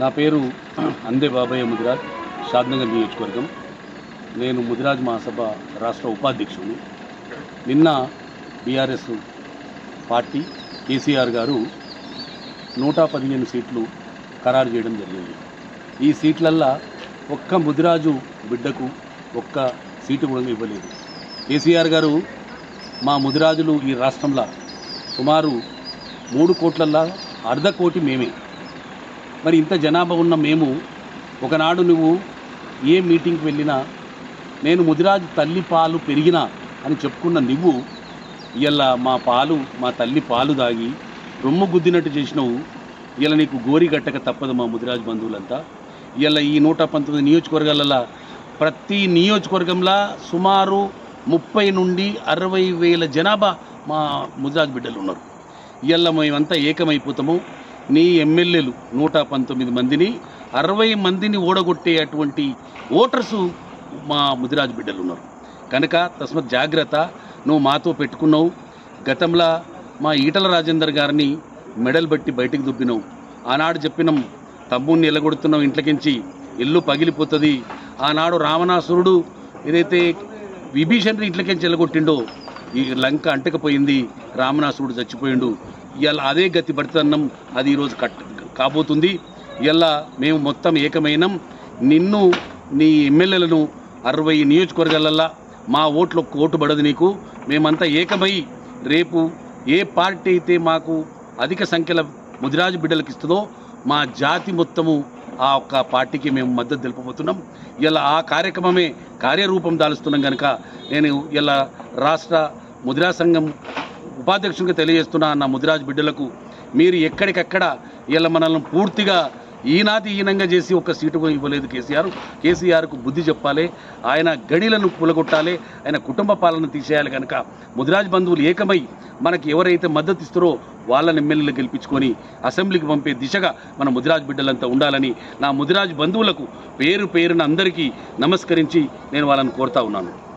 నా పేరు అందే బాబయ్య ముదిరాజ్ షాద్నగర్ నియోజకవర్గం. నేను ముదిరాజ్ మహాసభ రాష్ట్ర ఉపాధ్యక్షుడిని నిన్న బీఆర్ఎస్ పార్టీ కేసీఆర్ గారు నూట పదిహేను సీట్లు ఖరారు చేయడం జరిగింది. ఈ సీట్లల్లా ఒక్క ముదిరాజు బిడ్డకు ఒక్క సీటు కూడా ఇవ్వలేదు. కేసీఆర్ గారు మా ముదిరాజులు ఈ రాష్ట్రంలో సుమారు మూడు కోట్లల్లా అర్ధ కోటి మేమే. మరి ఇంత జనాభా ఉన్న మేము ఒకనాడు నువ్వు ఏ మీటింగ్కి వెళ్ళినా నేను ముదిరాజు తల్లి పాలు పెరిగినా అని చెప్పుకున్న నువ్వు ఇలా మా పాలు మా తల్లి పాలు దాగి రొమ్ము గుద్దినట్టు చేసినావు ఇలా నీకు గోరి గట్టక తప్పదు మా ముదిరాజు బంధువులంతా. ఇలా ఈ నూట పంతొమ్మిది నియోజకవర్గాలలో ప్రతి నియోజకవర్గంలో సుమారు ముప్పై నుండి అరవై వేల జనాభా మా ముదిరాజు బిడ్డలు ఉన్నారు. ఇలా మేమంతా ఏకమైపోతాము. నీ ఎమ్మెల్యేలు నూట పంతొమ్మిది మందిని అరవై మందిని ఓడగొట్టేటువంటి ఓటర్సు మా ముదిరాజు బిడ్డలు ఉన్నారు. కనుక తస్మత్ జాగ్రత్త నువ్వు మాతో పెట్టుకున్నావు. గతంలో మా ఈటల రాజేందర్ గారిని మెడల్ బట్టి బయటికి దుబ్బినావు. ఆనాడు చెప్పినాం తమ్ముడిని ఎలగొడుతున్నావు ఇంట్లోకించి ఇల్లు పగిలిపోతుంది. ఆనాడు రావణాసురుడు ఏదైతే విభీషణ్ని ఇంట్లోకించి ఎలగొట్టిండో ఈ లంక అంటకపోయింది. రామనాసుడు చచ్చిపోయిండు. ఇలా అదే గతి పడుతున్నాం అది ఈరోజు కట్ కాబోతుంది. ఇలా మేము మొత్తం ఏకమైనం. నిన్ను నీ ఎమ్మెల్యేలను అరవై నియోజకవర్గాలల్లో మా ఓట్లు ఒక్క ఓటు పడదు నీకు. మేమంతా ఏకమై రేపు ఏ పార్టీ అయితే మాకు అధిక సంఖ్యలో ముదిరాజు బిడ్డలకు ఇస్తుందో మా జాతి మొత్తము ఆ ఒక్క పార్టీకి మేము మద్దతు తెలుపబోతున్నాం. ఇలా ఆ కార్యక్రమమే కార్యరూపం దాలుస్తున్నాం కనుక నేను ఇలా రాష్ట్ర ముదిరా సంఘం ఉపాధ్యక్షునికి తెలియజేస్తున్నా నా ముదిరాజ్ బిడ్డలకు. మీరు ఎక్కడికక్కడ ఇలా మనల్ని పూర్తిగా ఈనాది ఈనంగా చేసి ఒక సీటు కూడా ఇవ్వలేదు కేసీఆర్. కేసీఆర్కు బుద్ధి చెప్పాలి. ఆయన గడిలను కూలగొట్టాలి. ఆయన కుటుంబ పాలన తీసేయాలి కనుక ముదిరాజ్ బంధువులు ఏకమై మనకి ఎవరైతే మద్దతు ఇస్తారో వాళ్ళని ఎమ్మెల్యేలు గెలిపించుకొని అసెంబ్లీకి పంపే దిశగా మన ముదిరాజ్ బిడ్డలంతా ఉండాలని నా ముదిరాజ్ బంధువులకు పేరు పేరున అందరికీ నమస్కరించి నేను వాళ్ళని కోరుతా ఉన్నాను.